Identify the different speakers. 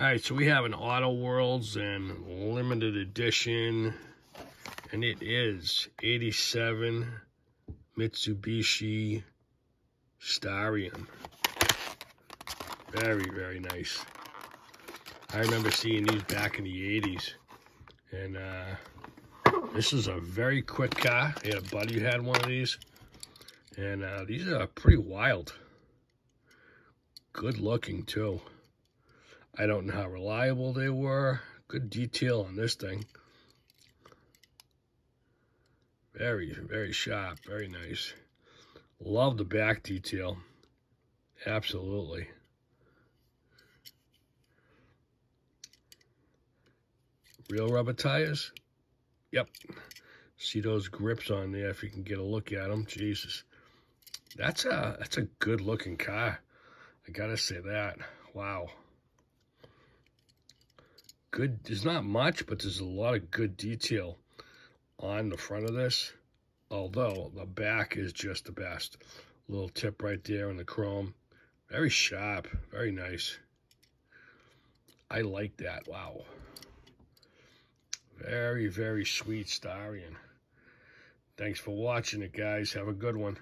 Speaker 1: All right, so we have an Auto Worlds and limited edition, and it is 87 Mitsubishi Starion. Very, very nice. I remember seeing these back in the 80s. And uh, this is a very quick car. I had a buddy who had one of these. And uh, these are pretty wild. Good looking, too. I don't know how reliable they were. Good detail on this thing. Very, very sharp. Very nice. Love the back detail. Absolutely. Real rubber tires? Yep. See those grips on there if you can get a look at them. Jesus. That's a, that's a good looking car. I gotta say that. Wow. Good, there's not much, but there's a lot of good detail on the front of this. Although the back is just the best. Little tip right there on the chrome. Very sharp, very nice. I like that, wow. Very, very sweet Starion. Thanks for watching it, guys. Have a good one.